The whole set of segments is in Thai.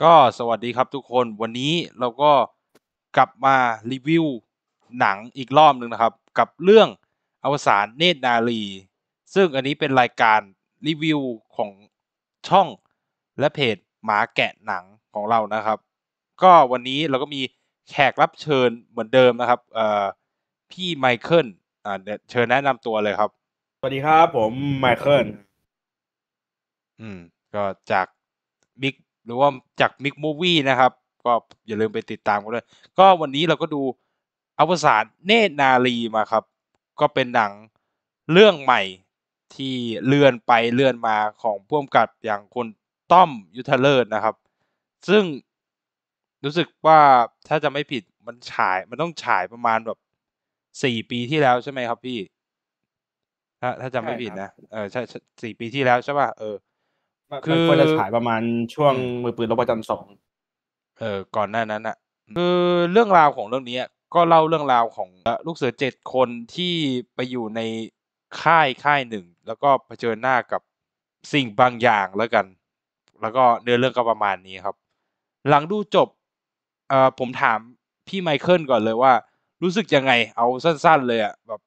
ก็สวัสดีครับทุกคนวันนี้เราก็กลับมารีวิวหนังอีกรอบหนึ่งนะครับ กับเรื่องอวสานเนตรนารีซึ่งอันนี้เป็นรายการรีวิวของช่องและเพจหมาแกะหนังของเรานะครับ ก็วันนี้เราก็มีแขกรับเชิญเหมือนเดิมนะครับเอ่อพี่ไมเคิลอ่าเดี๋ยวเชิญแนะนำตัวเลยครับ สวัสดีครับผมไมเคิลอืมก็จากมิก หรือว่าจากมิกมูวี่นะครับ ก็อย่าลืมไปติดตามกันด้วยก็วันนี้เราก็ดูอวสานเนตรนารีมาครับ ก็เป็นหนังเรื่องใหม่ที่เลื่อนไปเลื่อนมาของพ่วงกับอย่างคุณต้อมยุทธเลิศนะครับ ซึ่งรู้สึกว่าถ้าจะไม่ผิดมันฉายมันต้องฉายประมาณแบบสี่ปีที่แล้วใช่ไหมครับพี่ ถ้าถ้าจำไม่ผิดนะเออใช่ใช่สี่ปีที่แล้วใช่ป่ะเออ คืคืออควรจะฉายประมาณช่วงอืมมือปืนรบประจันทร์สองเออก่อนหน้านั้นอะ คือเรื่องราวของเรื่องนี้ก็เล่าเรื่องราวของลูกเสือเจ็ดคนที่ไปอยู่ในค่ายค่ายหนึ่ง แล้วก็เผชิญหน้ากับสิ่งบางอย่างแล้วกัน แล้วก็เนื้อเรื่องก็ประมาณนี้ครับ หลังดูจบเอ่อผมถามพี่ไมเคิลก่อนเลยว่า รู้สึกยังไง เอาสั้น ๆ เลยอะแบบ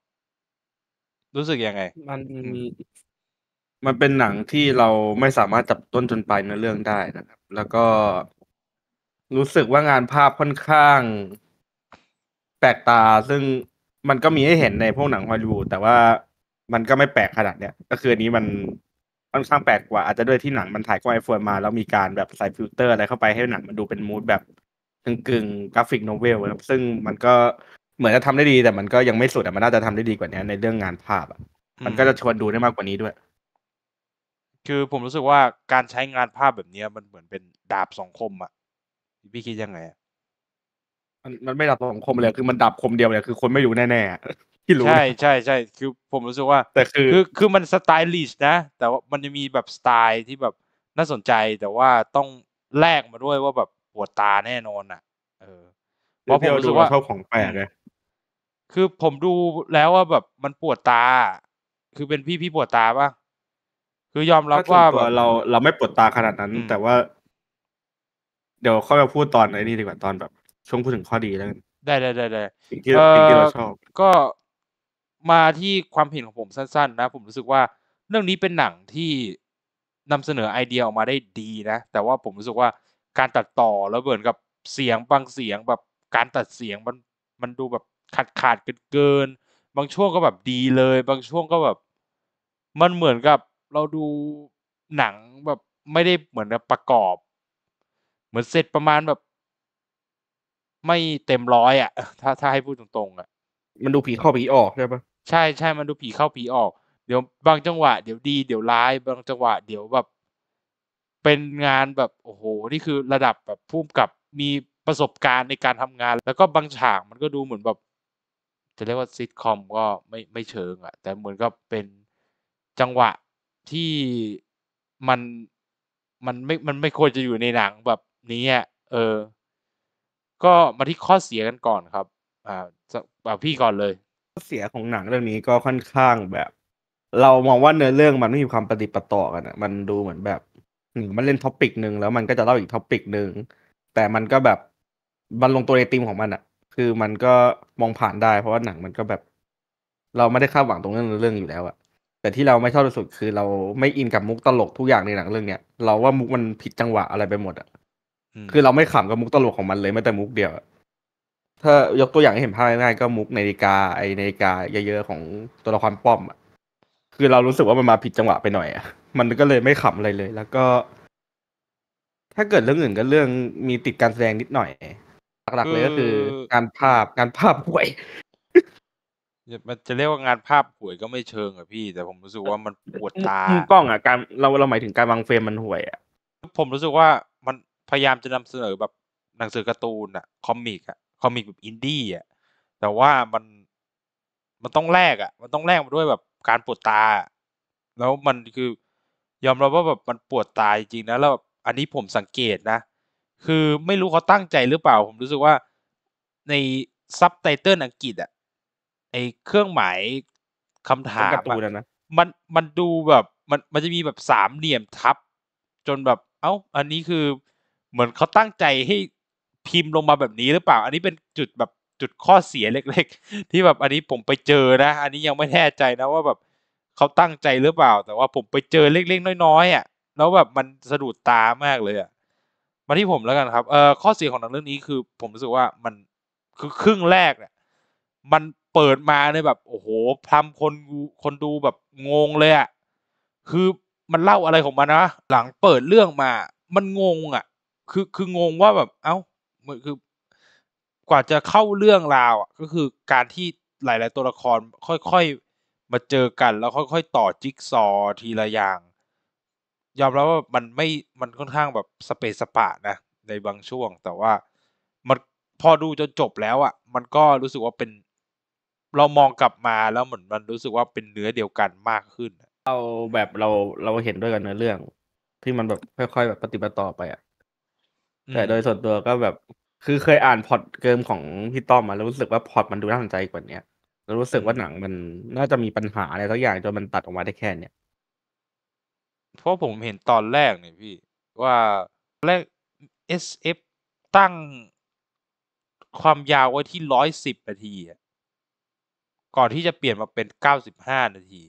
รู้สึกยังไง มันอื มันเป็นหนังที่เราไม่สามารถจับต้นจนปลายเนื้อเรื่องได้นะครับ แล้วก็รู้สึกว่างานภาพค่อนข้าง แปลกตาซึ่งมันก็มีให้เห็นในพวกหนังฮอลลีวูดแต่ว่ามันก็ไม่แปลกขนาดเนี้ยก็คืออันนี้มันค่อนข้างแปลกกว่าอาจจะด้วยที่หนังมันถ่ายกล้องไอโฟนมา แล้วมีการแบบใส่ฟิลเตอร์อะไรเข้าไปให้หนังมันดูเป็น mood แบบกึ่งกึ่ง graphic novel ครับซึ่งมันก็เหมือนจะทำได้ดี แต่มันก็ยังไม่สุดอะมันน่าจะทำได้ดีกว่านี้ในเรื่องงานภาพอะมันก็จะชวนดูได้มากกว่านี้ด้วย คือผมรู้สึกว่าการใช้งานภาพแบบเนี้ยมันเหมือนเป็นดาบสองคมอะ พี่คิดยังไงอะมันมันไม่ดับสองคมเลยคือมันดับคมเดียวเลยคือคนไม่รู้แน่ๆอะที่รู้ ใช่ใช่ใช่คือผมรู้สึกว่า แต่คือคือคือมัน stylish นะ แต่ว่ามันจะมีแบบสไตล์ที่แบบน่าสนใจแต่ว่าต้องแลกมาด้วยว่าแบบปวดตาแน่นอนอะ เออเพราะผมที่เรารู้ดูสึกเราว่าชอบของแปลกเลยคือผมดูแล้วว่าแบบมันปวดตา คือเป็นพี่พี่ปวดตาปะ คือยอมรับถ้าส่วว่านตัวแบบเราเราไม่ปวดตาขนาดนั้นอืมแต่ว่า เดี๋ยวค่อยมาพูดตอนไหนนี่ดีกว่าตอนแบบ ช่วงพูดถึงข้อดีแล้วกันได้ได้ได้ได้สิ่งที่สิ่งที่เราชอบก็มาที่ความเห็นของผมสั้น ๆ นะ ผมรู้สึกว่าเรื่องนี้เป็นหนังที่นำเสนอไอเดียออกมาได้ดีนะ แต่ว่าผมรู้สึกว่าการตัดต่อแล้วเหมือนกับเสียงบางเสียงแบบการตัดเสียงมันมันดูแบบขาดขาดเกินเกินๆบางช่วงก็แบบดีเลย บางช่วงก็แบบ มันเหมือนกับ เราดูหนังแบบไม่ได้เหมือนกับประกอบ เหมือนเสร็จประมาณแบบ ไม่เต็มร้อยอะ ถ้าถ้าให้พูดตรงๆอะ มันดูผีเข้าผีออกใช่ปะใช่ใช่มันดูผีเข้าผีออก เดี๋ยวบางจังหวะเดี๋ยวดีเดี๋ยวร้าย บางจังหวะเดี๋ยวแบบ เป็นงานแบบโอ้โหนี่คือระดับแบบพุ่มกับมีประสบการณ์ในการทำงาน แล้วก็บางฉากมันก็ดูเหมือนแบบจะเรียกว่าซิทคอมก็ไม่ไม่เชิงอะแต่เหมือนกับเป็นจังหวะ ที่มัน มันไม่ มันไม่ควรจะอยู่ในหนังแบบนี้อะ เออ ก็มาที่ข้อเสียกันก่อนครับ อ่า จะ อ่า พี่ก่อนเลย ข้อเสียของหนังเรื่องนี้ก็ค่อนข้างแบบ เรามองว่าเนื้อเรื่องมันไม่มีความปะติดปะต่อกันอะมันดูเหมือนแบบหนึ่งมันเล่น topic หนึ่งแล้วมันก็จะเล่าอีก topic หนึ่งแต่มันก็แบบมันลงตัวในธีมของมันอะคือมันก็มองผ่านได้ เพราะว่าหนังมันก็แบบ เราไม่ได้คาดหวังตรงเรื่องเรื่องอยู่แล้วอะ แต่ที่เราไม่ชอบที่สุดคือเราไม่อินกับมุกตลกทุกอย่างในหนังเรื่องเนี้ยเราว่ามุกมันผิดจังหวะอะไรไปหมดอะอืมคือเราไม่ขำกับมุกตลกของมันเลยแม้แต่มุกเดียวอะถ้ายกตัวอย่างให้เห็นภาพง่ายๆก็มุกนาฬิกาไอนาฬิกาเยอะๆของตัวละครป้อมอะคือเรารู้สึกว่ามันมาผิดจังหวะไปหน่อยอะมันก็เลยไม่ขำอะไรเลย แล้วก็ ถ้าเกิดเรื่องอื่นก็เรื่องมีติดการแสดงนิดหน่อยหลักๆเลยก็คือคือการภาพการภาพห่วยจะ มันจะเรียกว่างานภาพหวยก็ไม่เชิงอะพี่ แต่ผมรู้สึกว่ามันปวดตา มุมกล้องอะการเราเราหมายถึงการวาง frame มันห่วยอะผมรู้สึกว่ามันพยายามจะนำเสนอแบบหนังสือการ์ตูนอะ comic อะ comic แบบอินดี้อะแต่ว่ามันมันต้องแลกอะมันต้องแลกมาด้วยแบบการปวดตา แล้วมันคือยอมรับว่าแบบมันปวดตาจริงๆนะแล้วแบบอันนี้ผมสังเกตนะ คือไม่รู้เขาตั้งใจหรือเปล่า ผมรู้สึกว่าในซับไตเติลอังกฤษอะไอเครื่องหมายคำถามการ์ตูนอะอะนะมันมันดูแบบมันมันจะมีแบบสามเหลี่ยมทับ จนแบบเอ้า อันนี้คือ เหมือนเขาตั้งใจให้พิมพ์ลงมาแบบนี้หรือเปล่า อันนี้เป็นจุดแบบจุดข้อเสียเล็ก ๆ ที่แบบอันนี้ผมไปเจอนะ อันนี้ยังไม่แน่ใจนะว่าแบบเขาตั้งใจหรือเปล่า แต่ว่าผมไปเจอเล็กๆน้อยๆอะแล้วแบบมันสะดุดตามากเลยอะมาที่ผมแล้วกันครับเอ่อข้อเสียของหนังเรื่องนี้คือ ผมรู้สึกว่ามันคือครึ่งแรกเนี่ยมัน เปิดมาในแบบโอ้โหทำคนดูคนดูแบบงงเลยอะคือมันเล่าอะไรของมันนะหลังเปิดเรื่องมา มันงงอะ คือคืองงว่าแบบเอ้ามันคือกว่าจะเข้าเรื่องราวอะก็คือการที่หลาย ๆ ตัวละครค่อยๆมาเจอกันแล้วค่อย ๆ ต่อจิ๊กซอทีละอย่าง ยอมรับว่ามันไม่มันค่อนข้างแบบสเปซสปะนะในบางช่วง แต่ว่ามันพอดูจนจบแล้วอะ มันก็รู้สึกว่าเป็น เรามองกลับมาแล้วเหมือนมันรู้สึกว่าเป็นเนื้อเดียวกันมากขึ้น เราแบบเราเราเห็นด้วยกันในเรื่อง ที่มันแบบค่อยๆแบบปฏิบัติต่อไปอะอืแต่มโดยส่วนตัวก็แบบคือเคยอ่านพล็อตเกมของพี่ต้อมมาแล้วรู้สึกว่าพล็อตมันดูน่าสนใจกว่าเนี้ยแล้วรู้สึกว่าหนังมันน่าจะมีปัญหาอะไรสักอย่างจนมันตัดออกมาได้แค่เนี้ยเพราะผมเห็นตอนแรกเนี่ยพี่ว่าแรก SF ตั้งความยาวไว้ที่ร้อยสิบนาทีอะ ก่อนที่จะเปลี่ยนมาเป็นเก้าสิบห้านาที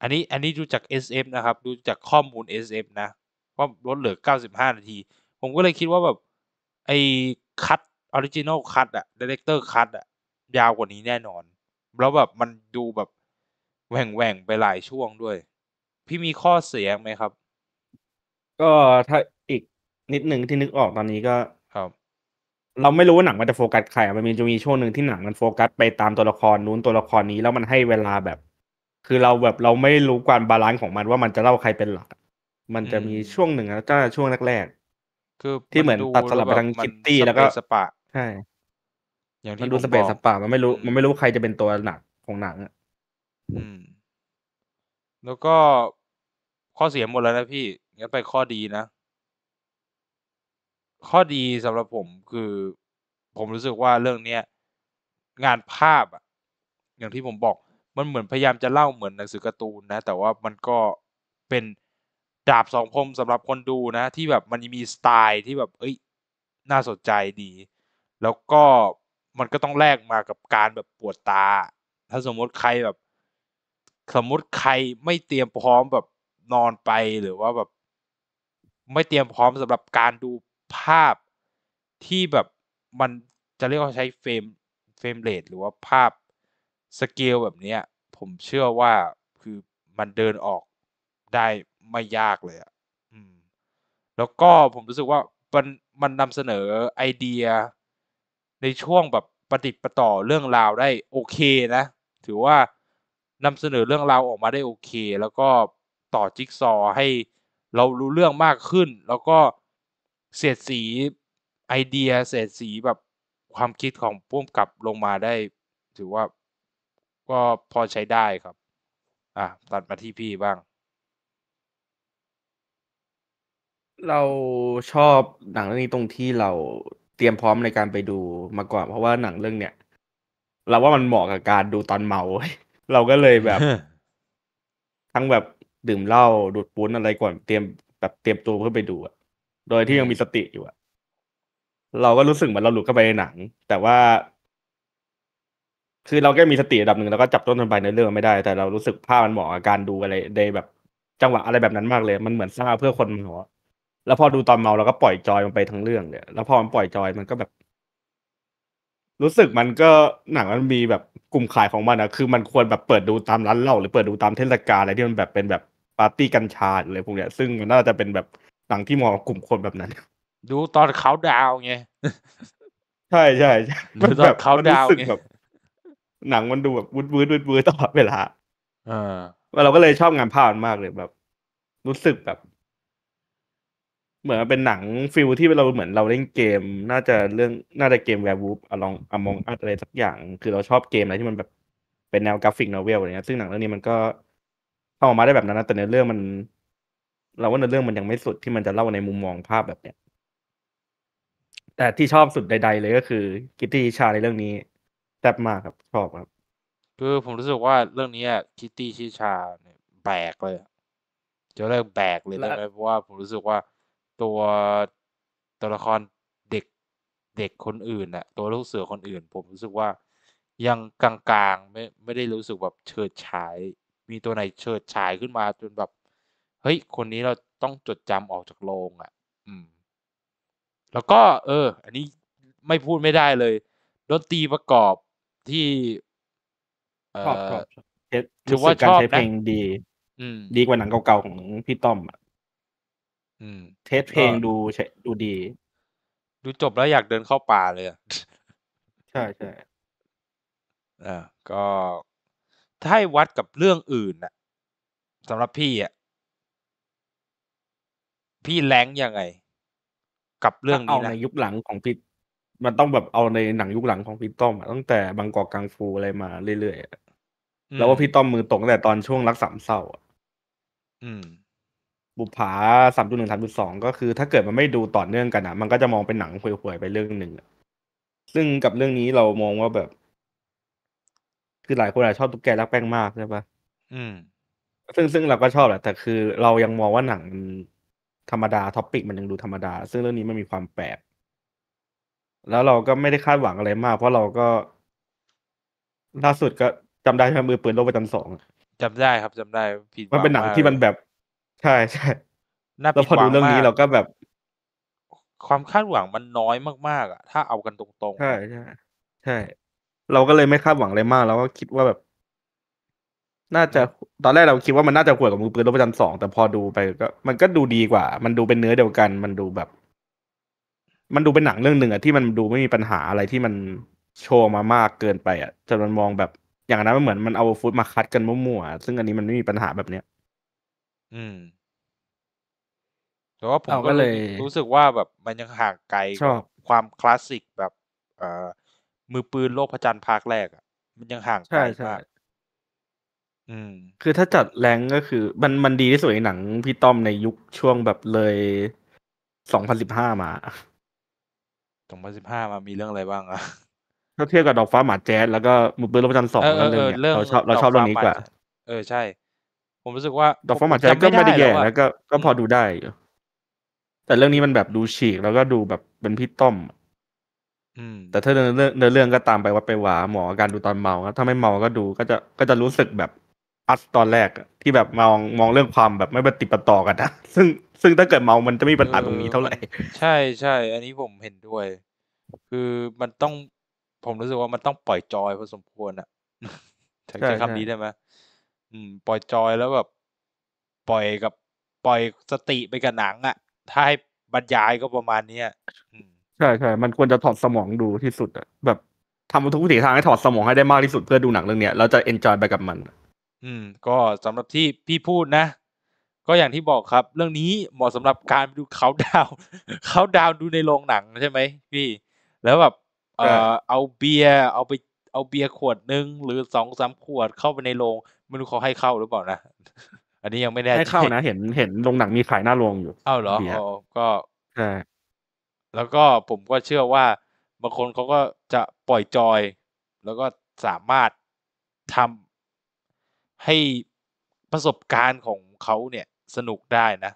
อันนี้อันนี้ดูจาก SF นะครับ ดูจากข้อมูล SF นะ ว่าลดเหลือเก้าสิบห้านาที ผมก็เลยคิดว่าแบบ ไอ้ cut original cut อะ director's cut อะยาวกว่านี้แน่นอน แล้วแบบมันดูแบบแหว่งแหว่งไปหลายช่วงด้วย พี่มีข้อเสียไหมครับ ก็ถ้าอีกนิดหนึ่งที่นึกออกตอนนี้ก็ เราไม่รู้ว่าหนังมันจะโฟกัสใครอะมันมีจะมีช่วงหนึ่งที่หนังมันโฟกัสไปตามตัวละครนู้นตัวละครนี้แล้วมันให้เวลาแบบ คือเราแบบเราไม่รู้การ balance ของมันว่ามันจะเล่าใครเป็นหลักอะมันจะมีอืมช่วงหนึ่งนะก็ช่วงแรกคือที่เหมือนดูตัดสลับไปทางแวบบคิตตี้แล้วก็สเปซสปะใช่อย่างมันที่ดูผมสเปซบอกสปามันไม่รู้อืมมันไม่รู้ใครจะเป็นตัวหนักของหนังอะอืม แล้วก็ข้อเสียหมดแล้วนะพี่งั้นไปข้อดีนะ ข้อดีสำหรับผมคือ ผมรู้สึกว่าเรื่องเนี้ยงานภาพอะอย่างที่ผมบอกมันเหมือนพยายามจะเล่าเหมือนหนังสือการ์ตูนนะ แต่ว่ามันก็เป็นดาบสองคมสำหรับคนดูนะ ที่แบบมันมีสไตล์ที่แบบเอ้ยน่าสนใจดี แล้วก็มันก็ต้องแลกมากับการแบบปวดตา ถ้าสมมติใครแบบ สมมติใครไม่เตรียมพร้อมแบบนอนไปหรือว่าแบบ ไม่เตรียมพร้อมสำหรับการดู ภาพที่แบบมันจะเรียกว่าใช้ frame frame rate หรือว่าภาพสเกลแบบเนี้ยผมเชื่อว่าคือมันเดินออกได้ไม่ยากเลยอะอืมแล้วก็ผมรู้สึกว่ามันมันนำเสนอไอเดีย ในช่วงแบบประติดประต่อเรื่องราวได้โอเคนะ ถือว่านำเสนอเรื่องราวออกมาได้โอเค แล้วก็ต่อจิ๊กซอให้เรารู้เรื่องมากขึ้น แล้วก็ เสียดสีไอเดียเสียดสีแบบความคิดของพุ่มกับลงมาได้ ถือว่าก็พอใช้ได้ครับ อะ ตัดมาที่พี่บ้าง เราชอบหนังเรื่องนี้ตรงที่เราเตรียมพร้อมในการไปดูมาก่อน เพราะว่าหนังเรื่องเนี้ยเราว่ามันเหมาะกับการดูตอนเมา เราก็เลยแบบ ทั้งแบบดื่มเหล้าดูดปุ้นอะไรก่อนเตรียมแบบเตรียมตัวเพื่อไปดูอะ โดยที่ยังมีสติอยู่อะเราก็รู้สึกเหมือนเราหลุดเข้าไปในหนัง แต่ว่า คือเราแค่มีสติระดับหนึ่งแล้วก็จับต้นทนปลายในเรื่องไม่ได้ แต่เรารู้สึกภาพมันเหมาะกับการดูอะไรในแบบ จังหวะอะไรแบบนั้นมากเลย มันเหมือนสร้างเพื่อคนเมาอะแล้วพอดูตอนเมาเราก็ปล่อยจอยมันไปทั้งเรื่องเนี่ยแล้วพอมันปล่อยจอยมันก็แบบ รู้สึกมันก็หนังมันมีแบบกลุ่มขายของมันอะคือมันควรแบบเปิดดูตามร้านเหล้าหรือเปิดดูตามเทศกาลอะไรที่มันแบบเป็นแบบปาร์ตี้กัญชาหรืออะไรพวกเนี้ย ซึ่งมันน่าจะเป็นแบบ หนังที่เหมาะกับกลุ่มคนแบบนั้น ดูตอนเขาดาวน์ไงใช่ใช่ใช่หรือตอนเขามัดาวน์รู้สึกไงแบบหนังมันดูแบบวืดวืดวืดวืดตลอดเวลาเออเราก็เลยชอบงานภาพมันมากเลยแบบ รู้สึกแบบ เหมือนเป็นหนังฟิลที่เราเหมือนเราเล่นเกม น่าจะเรื่องน่าจะเกมแวร์วูฟอลองอมองอัดอะไรสักอย่าง คือเราชอบเกมอะไรที่มันแบบเป็นแนวกราฟิกโนเวลอะไรเงี้ยซึ่งหนังเรื่องนี้มันก็เข้าออกมาได้แบบนั้นนะแต่ในเรื่องมัน เราว่าในเรื่องมันยังไม่สุดที่มันจะเล่าในมุมมองภาพแบบเนี้ยแต่ที่ชอบสุดใด ๆ เลยก็คือ กิตตี้ชาในเรื่องนี้แซ่บมากครับชอบครับ คือผมรู้สึกว่าเรื่องนี้คิตตี้ชิชาเนี่ยแบกเลยจะเรียกแบกเลยได้ไหมเพราะว่าผมรู้สึกว่าตัวตัวละครเด็กเด็กคนอื่นน่ะ ตัวลูกเสือคนอื่น ผมรู้สึกว่ายังกลางๆไม่ไม่ได้รู้สึกแบบเฉิดฉาย มีตัวไหนเฉิดฉายขึ้นมาจนแบบ เฮ้ย คนนี้เราต้องจดจำออกจากโรงอะ อืม แล้วก็ เออ อันนี้ไม่พูดไม่ได้เลยดนตรีประกอบที่ เอ่ชอบชออบชอบเทสถือรู้ว่าสึกการชอบใช้เพลนะงดี อืม ดีกว่าหนังเก่าๆของพี่ต้อมอะอืม เทสเพลก็งดูใช้ดูดี ดูจบแล้วอยากเดินเข้าป่าเลยอะใช่ใช่อ่าก็ถ้าให้วัดกับเรื่องอื่นน่ะสำหรับพี่อะ พี่แรงยังไง กับเรื่ถ้าองเอานี้นะในยุคหลังของพี่มันต้องแบบเอาในหนังยุคหลังของพี่ต้อมอะตั้งแต่บางกอกกังฟูอะไรมาเรื่อยๆอะอืแล้วมว่าพี่ต้อมมือตกตั้งแต่ตอนช่วงรักสามเศร้าอะอืม บุปผาสามจุดหนึ่งสามจุดสองก็คือ ถ้าเกิดมันไม่ดูต่อเนื่องกันอะ มันก็จะมองเป็นหนังห่วยๆไปเรื่องหนึ่งอะซึ่งกับเรื่องนี้เรามองว่าแบบ คือหลายคนอาจจะชอบตุ๊กแกรักแป้งมากใช่ปะอืม ซึ่งซึ่งเราก็ชอบแหละแต่คือเรายังมองว่าหนังมัน ธรรมดาท็อปิกมันยังดูธรรมดา ซึ่งเรื่องนี้มันมีความแปลกแล้วเราก็ไม่ได้คาดหวังอะไรมาก เพราะเราก็ล่าสุดก็จำได้ใช่ไหมมือปืนโลกประจำสองอะจำได้ครับจำได้ผิดหมันวังเป็นหนังมากที่มันเลยแบบใช่ใช่น่าแล้วผิดพอหวัดูงเรื่องมานี้กเราก็แบบ ความคาดหวังมันน้อยมากๆอะถ้าเอากันตรงๆใช่นะใช่ใช่ เราก็เลยไม่คาดหวังอะไรมากเราก็คิดว่าแบบ น่าอืจะมตอนแรกเราคิดว่ามันน่าจะห่วยกว่ามือปืนรบประจันสองแต่พอดูไปก็ มันก็ดูดีกว่า มันดูเป็นเนื้อเดียวกัน มันดูแบบ มันดูเป็นหนังเรื่องหนึ่งอะที่มันดูไม่มีปัญหาอะไรที่มันโชว์มามากเกินไปอะจนมันมองแบบอย่างนั้นมันเหมือนมันเอาฟุตมาคัดกันมั่วๆซึ่งอันนี้มันไม่มีปัญหาแบบเนี้ย อืมแต่ว่าผมเราก็ก็เลรู้ยรู้สึกว่าแบบมันยังห่างไกลชกัอบบความคลาสสิกแบบ เอ่อมือปืนโลกพระจันทร์ภาคแรกอะมันยังห่างไกใช่ลใช่มากอืม คือถ้าจัดแรงก็คือ มันมันดีที่สุดในหนังพี่ต้อมในยุคช่วงแบบเลยสองพันสิบห้ามาสองพันสิบห้ามามีเรื่องอะไรบ้างอะถ้าเทียบกับดอกฟ้าหมาแจ๊สแล้วก็มือปืนรบประจันสองเออเอแล้วอเรื่เอองอเนี้ยเรื่องเราชอบเราดอกชอบเรื่ฟ้าองนี้หมากว่าจันทร์เออใช่ ผมรู้สึกว่า ดอกผมฟ้าหผมามแจ๊สจำก็ไม่ไม่ได้ได้แย่แล้วอะแล้วก็ก็อืพอมดูได้อยู่แต่เรื่องนี้มันแบบดูฉีกแล้วก็ดูแบบเป็นพี่ต้อมอืมแต่ถ้าเนื้อเรื่องเนื้อเรื่องก็ตามไปวัดไปหวาหมอการดูตอนเมาถ้าไม่เมาก็ดูก็จะก็จะรู้สึกแบบ อัสตอนแรกอะที่แบบมองมองเรื่องความแบบไม่ปฏิดปะต่อกันนะซึ่งซึ่งถ้าเกิดเมามันจะไม่มีปัญเอหาตรงนี้อเท่าไหมัร่นใช่ใช่อันนี้ผมเห็นด้วย คือมันต้องผมรู้สึกว่ามันต้องปล่อยจอยพอสมควรอะใช้ใช่ใช้ใช่คำนี้ได้ไหมอืม ปล่อยจอยแล้วแบบปล่อยกับปล่อยสติไปกับหนังอะถ้าให้บรรยายก็ประมาณเนี้ยอืมใช่ใช่มันควรจะถอดสมองดูที่สุดอะแบบทำทุกวิถีทางให้ถอดสมองให้ได้มากที่สุดเพื่อดูหนังเรื่องเนี้ยแล้วจะเอนจอยไปกับมัน อืม ก็สำหรับที่พี่พูดนะ ก็อย่างที่บอกครับ เรื่องนี้เหมาะสำหรับการไปดูเขาดาวเขาดาวดูในโรงหนังใช่ไหมพี่ แล้วแบบเอ่ใช่ อเอาเบียร์เอาไปเอาเบียร์ขวดหนึ่งหรือสองสามขวดเข้าไปในโรงไม่รู้เขาให้เข้าหรือเปล่านะ อันนี้ยังไม่แน่ให้ใจเข้านะ เห็นเห็นโรงหนังมีขายหน้าโรงอยู่อ้าวเหรอเบียร์อ๋อก็ ใช่แล้วก็ผมก็เชื่อว่าบางคนเขาก็จะปล่อยจอย แล้วก็สามารถทำ ให้ประสบการณ์ของเขาเนี่ยสนุกได้นะ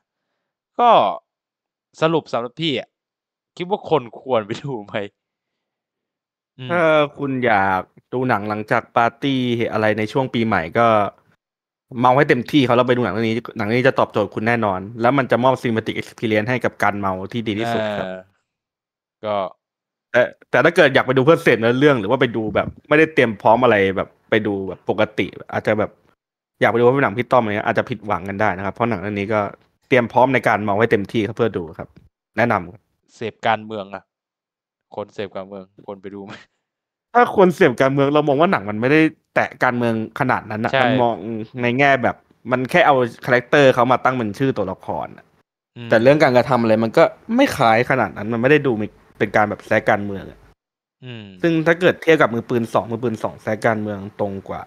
ก็สรุปสำหรับพี่อะคิดว่าคนควรไปดูไหมอืมถ้าคุณอยากดูหนังหลังจากปาร์ตี้อะไรในช่วงปีใหม่ก็เมาให้เต็มที่เขาแล้วไปดูหนังเรื่องนี้ หนังเรื่องนี้จะตอบโจทย์คุณแน่นอน แล้วมันจะมอบซีนิมติกเอ็กซ์เพรียนให้กับการเมาที่ดีที่สุดครับอ่าก็แต่แต่ถ้าเกิดอยากไปดูเพื่อเสพเนื้อเรื่องหรือว่าไปดูแบบ ไม่ได้เตรียมพร้อมอะไรแบบไปดูแบบปกติ อาจจะแบบ อยากไปดูว่าเป็นหนังพี่ต้อมอะไรเงี้ยอาจจะผิดหวังกันได้นะครับเพราะหนังเรื่องนี้ก็เตรียมพร้อมในการเมาให้เต็มที่ครับเพื่อดูครับ แนะนำครับเสพการเมืองอะคนเสพการเมืองคนไปดูไหมถ้าคนเสพการเมืองเรามองว่าหนังมันไม่ได้แตะการเมืองขนาดนั้นนะใช่มันมองในแง่แบบมันแค่เอา character เขามาตั้งเป็นชื่อตัวละครอะอืมแต่เรื่องการกระทำอะไรมันก็ไม่คล้ายขนาดนั้น มันไม่ได้ดูมีเป็นการแบบแซะการเมืองอะอืมซึ่งถ้าเกิดเทียบกับมือปืนสองมือปืนสองแซะการเมืองตรงกว่า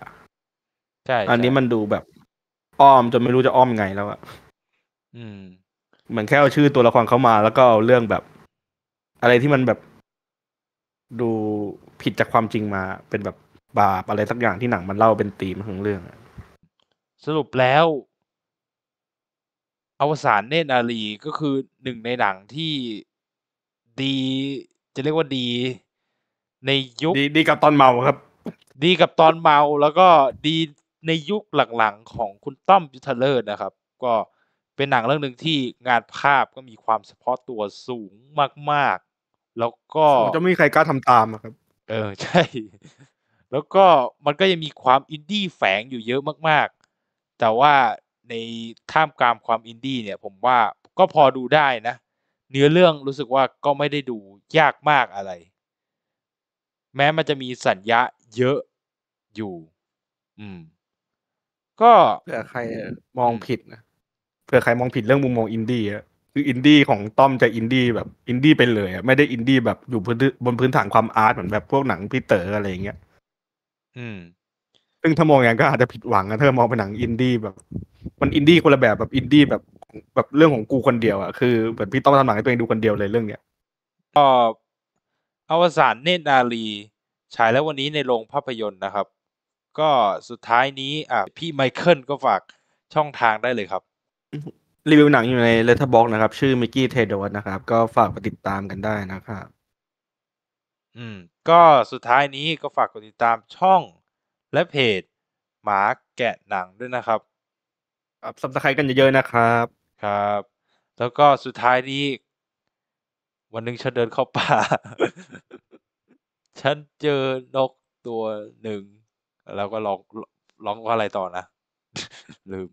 ใช่อันนี้ใช่มันดูแบบอ้อมจนไม่รู้จะอ้อมไงแล้วอะอืมเหมือนแค่เอาชื่อตัวละครเข้ามา แล้วก็เอาเรื่องแบบ อะไรที่มันแบบ ดูผิดจากความจริงมา เป็นแบบบาปอะไรสักอย่างที่หนังมันเล่าเป็นธีมของเรื่องอะสรุปแล้วอวสานเนตรนารีก็คือหนึ่งในหนังที่ดี จะเรียกว่าดี ในยุคดีดีกับตอนเมาครับ ดีกับตอนเมาแล้วก็ดี ในยุคหลังๆของคุณต้อมยุทธเลิศนะครับ ก็เป็นหนังเรื่องหนึ่งที่งานภาพก็มีความเฉพาะตัวสูงมากๆ แล้วก็จะไม่มีใครกล้าทำตามอะครับ เออใช่ แล้วก็มันก็ยังมีความอินดี้แฝงอยู่เยอะมากๆ แต่ว่าในท่ามกลางความอินดี้เนี่ย ผมว่าก็พอดูได้นะ เนื้อเรื่องรู้สึกว่าก็ไม่ได้ดูยากมากอะไร แม้มันจะมีสัญญาเยอะอยู่ อืม ก็เผื่อใครมองผิดนะเผื่อใครมองผิดเรื่องมุมมองอินดี้อะคืออินดี้ของต้อมจะอินดี้แบบอินดี้ไปเลยอะไม่ได้อินดี้แบบอยู่พื้นบนพื้นฐานความ art เหมือนแบบพวกหนังพี่เต๋ออะไรอย่างเงี้ยอืม ซึ่งถ้ามองอย่างนั้นก็อาจจะผิดหวังนะถ้ามองเป็นหนังอินดี้แบบ มันอินดี้คนละแบบแบบอินดี้แบบแบบเรื่องของกูคนเดียวอะคือเหมือนพี่ต้อมทำหนังให้ตัวเองดูคนเดียวเลยเรื่องเนี้ยก็อวสานเนตรนารีฉายแล้ววันนี้ในโรงภาพยนตร์นะครับ ก็สุดท้ายนี้อะพี่ไมเคิลก็ฝากช่องทางได้เลยครับ รีวิวหนังอยู่ใน Letterboxd นะครับ ชื่อมิกกี้เทโดสนะครับ ก็ฝากไปติดตามกันได้นะครับ อืม ก็สุดท้ายนี้ก็ฝากกดติดตามช่องและเพจหมาแกะหนังด้วยนะครับ subscribe กันเยอะๆนะครับ ครับ แล้วก็สุดท้ายนี้ วันหนึ่งฉันเดินเข้าป่า ฉันเจอนกตัวหนึ่ง แล้วก็ร้องร้องว่าอะไรต่อนะ ลืม